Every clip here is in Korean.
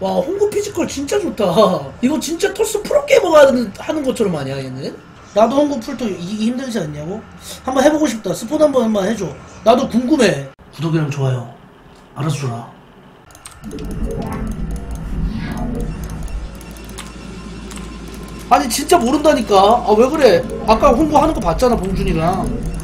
와 홍구 피지컬 진짜 좋다. 이거 진짜 토스 프로게이머가 하는, 하는 것처럼 아니야 얘는? 나도 홍구 풀도 이기기 힘들지 않냐고? 한번 해보고 싶다. 스폰 한번 한번 해줘. 나도 궁금해. 구독이랑 좋아요. 알아서 줘라. 아니 진짜 모른다니까. 아 왜 그래? 아까 홍구 하는 거 봤잖아 봉준이랑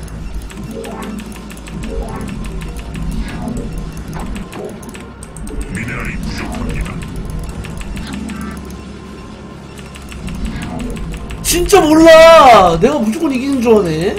진짜 몰라. 내가 무조건 이기는 줄 아네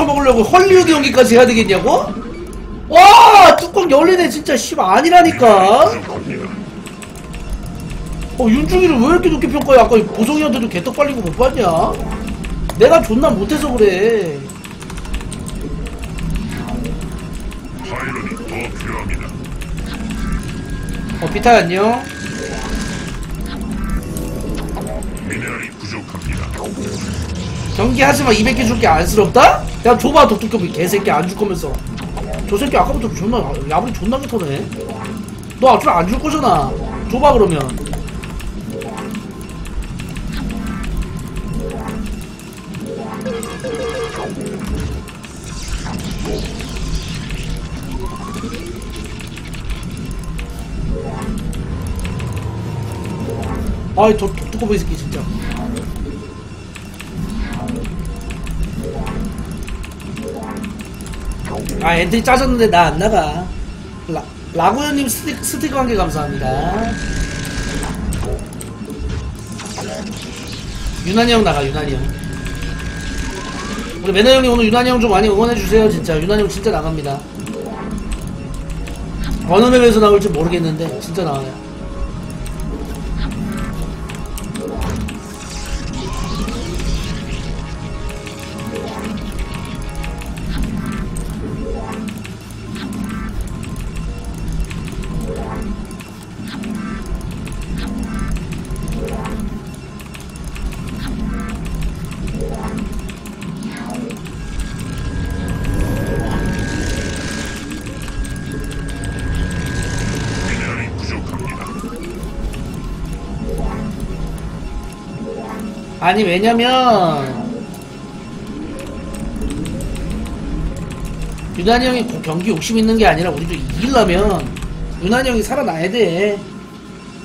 쳐먹으려고 헐리우드 연기까지 해야 되겠냐고? 와 뚜껑 열리네 진짜 씨발 아니라니까. 어 윤중이를 왜 이렇게 좋게 평가해 아까 보성이한테도 개떡 빨리고 못 봤냐? 내가 존나 못해서 그래. 어 비타 안녕 미네랄이 부족합니다. 경기 하지마 200개 줄게 안쓰럽다? 야 줘봐 독특급이 개새끼 안 줄 거면서 저 새끼 아까부터 존나 야불이 존나게 터네 너 앞으로 안 줄 거잖아 줘봐 그러면 아이 저 독특급이 새끼 진짜 아 엔트리 짜졌는데 나 안 나가. 라, 라구현님 스틱, 스티커 한 개 감사합니다. 유난히 형 나가 유난히 형. 우리 매너 형님 오늘 유난히 형 좀 많이 응원해주세요 진짜. 유난히 형 진짜 나갑니다. 어느 맵에서 나올지 모르겠는데 진짜 나와요 아니 왜냐면 유난히 형이 고- 경기 욕심 있는 게 아니라 우리도 이기려면 유난히 형이 살아나야 돼.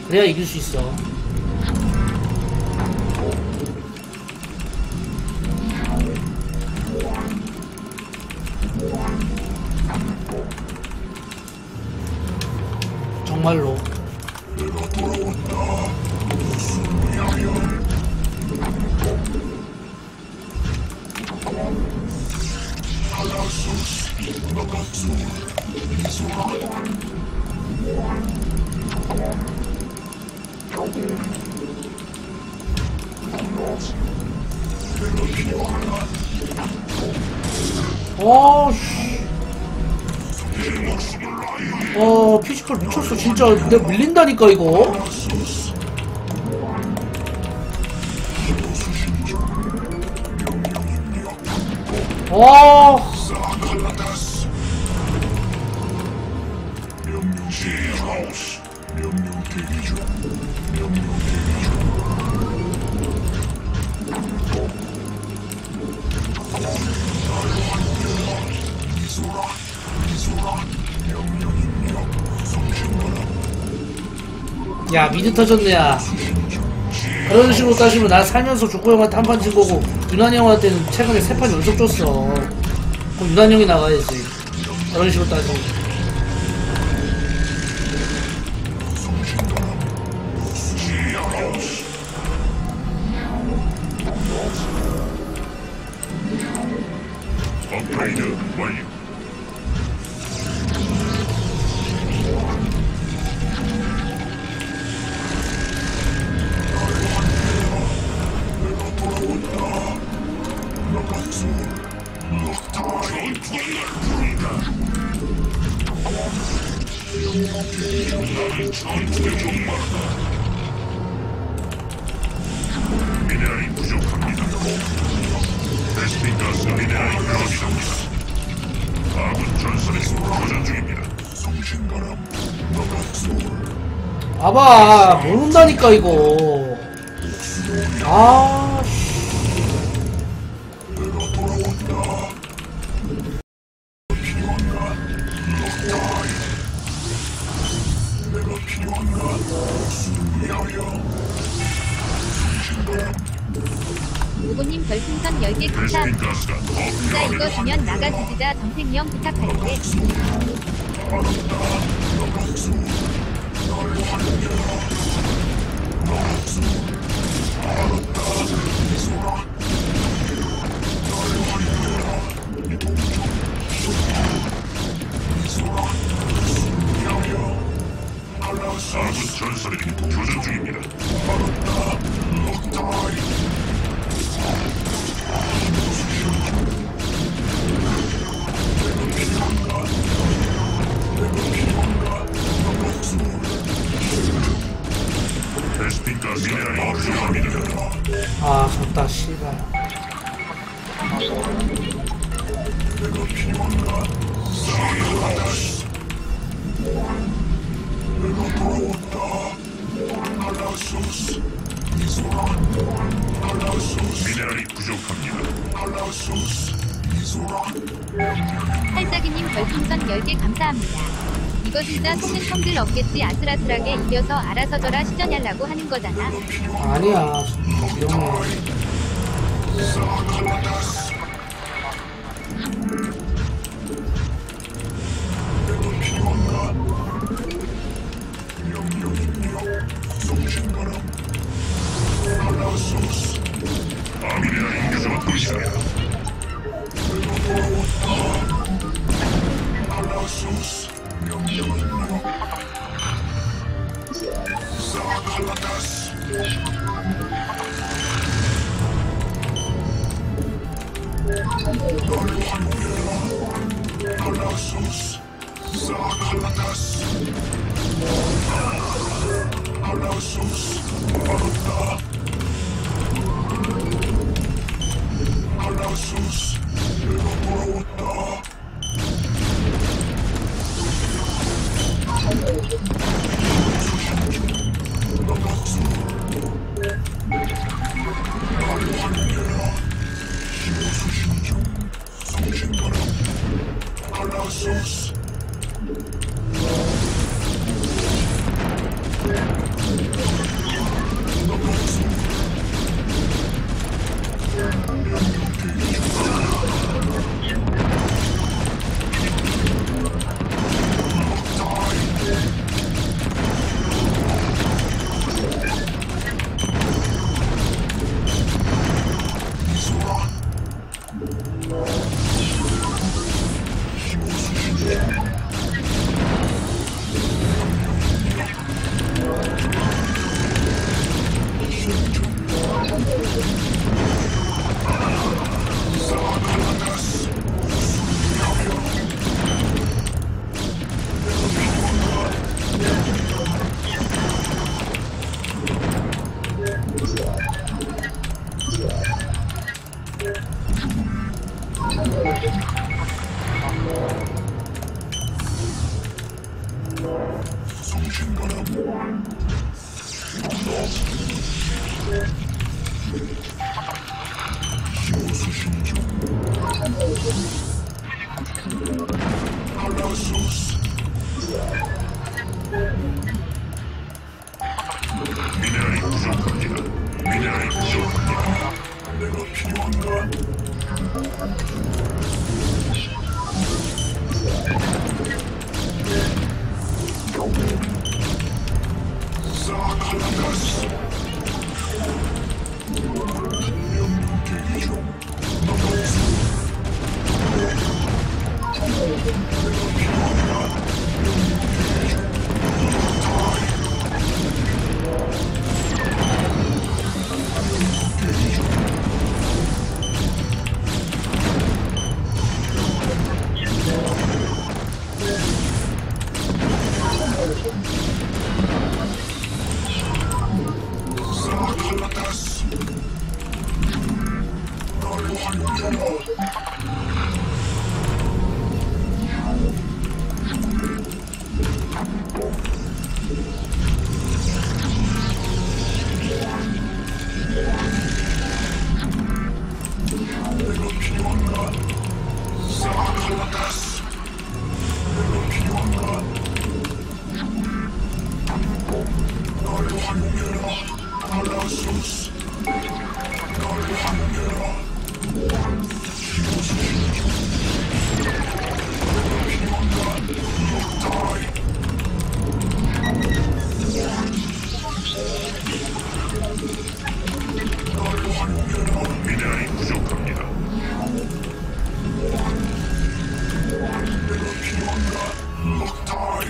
그래야 이길 수 있어 내어 피지컬 미쳤어 진짜. 내가 밀린다니까 이거. 와 야 미드 터졌네 야. 그런 식으로 따지면 나 살면서 조코 형한테 한 판 진 거고 유난히 형한테는 최근에 세 판 연속 줬어. 그럼 유난히 형이 나가야지. 그런 식으로 따지면 아봐. 모른다니까 이거. 아 아군 전설이 교전 중입니다. 넉다이. 베스핀 미네랄이 부족합니다. 아 졌다 씨발 내가 필요한가? 사이라다스 내가 돌아왔다 알라소스 미소라 알라소스 미네랄이 부족합니다 알라소스 미소라 팔짝이님 별풍선 10개 감사합니다. 이거 진짜 속는 성들 없겠지 아슬아슬하게 이겨서 알아서더라 시전하려고 하는 거잖아. 아니야 위험해 사칼라다스 인교 조 중 알라소스 미네랄이 부족합니다. 미네랄이 부족합니다. 내가 필요한가? 사칼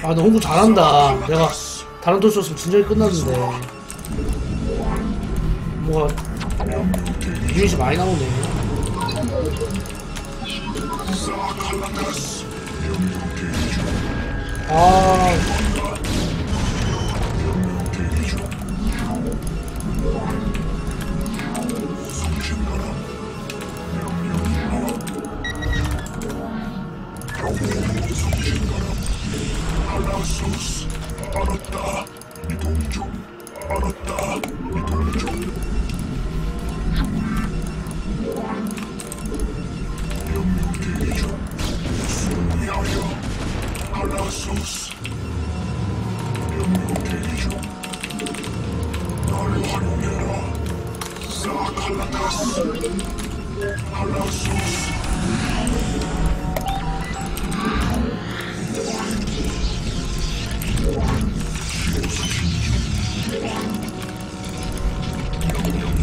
아, 너 홍구 잘한다. 내가 다른 도시였으면 진작에 끝났는데. 뭐가 유닛이 많이 나오네. 아. そうすあなた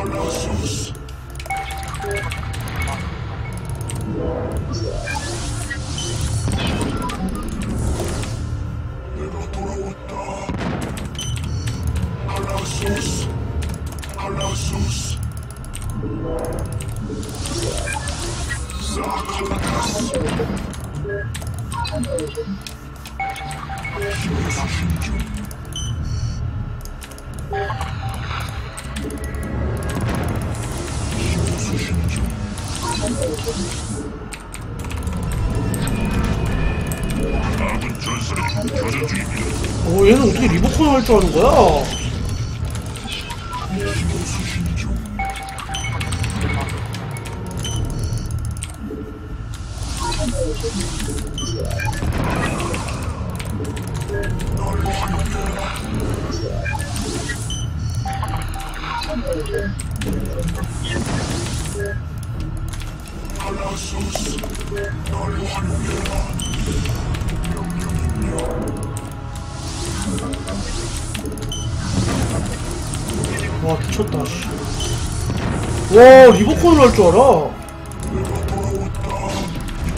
Colossus. 오 얘는 어떻게 리버컨 할 줄 아는 거야? 와 미쳤다 씨. 와 리버콘을 할 줄 알아. 내가 돌아왔다.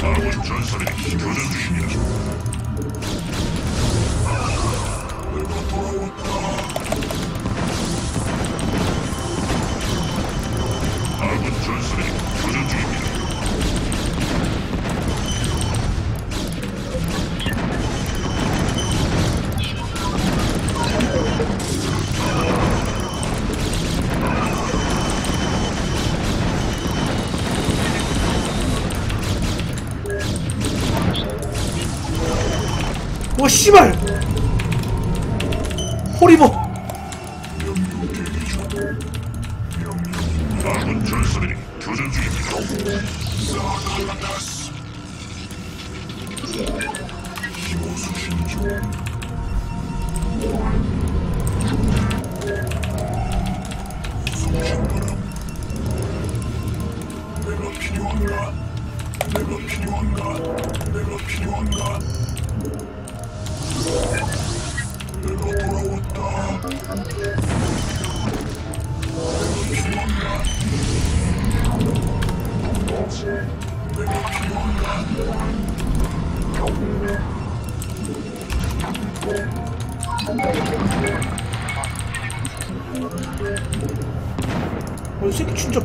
다음은 전설의 기교전 중이야. 와 씨발. 호리버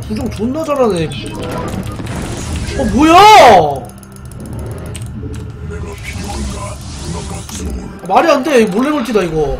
부정 존나 잘하네. 어, 뭐야! 아, 말이 안 돼. 몰래 멀티다, 이거.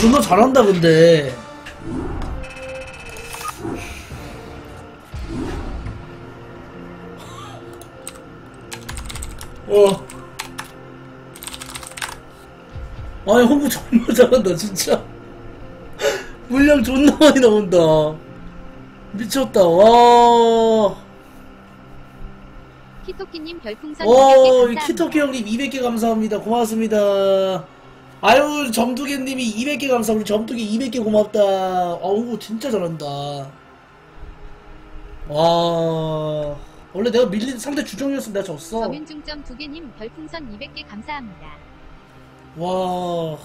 존나 잘한다, 근데. 어. 아니, 홍보 정말 잘한다, 진짜. 물량 존나 많이 나온다. 미쳤다, 와. 키토키님 별풍선 오, 200개 감사합니다. 키토키 형님 200개 감사합니다. 고맙습니다. 아유, 점두개님이 200개 감사. 우리 점두개 200개 고맙다. 어우, 진짜 잘한다. 와. 원래 내가 밀린 상대 주종이었으면 내가 졌어. 서민중점 두개님 별풍선 200개 감사합니다. 와.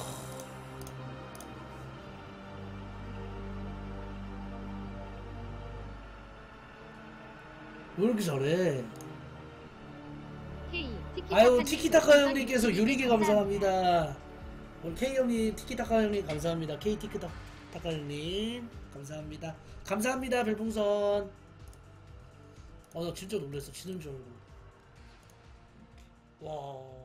왜 이렇게 잘해? 아유 티키타카 형님께서 유리개 감사합니다. 우리 K 형님 티키타카 형님 감사합니다. K 티키타카 형님 감사합니다. 감사합니다 별풍선. 아나 진짜 놀랐어 지는 줄 알고. 와.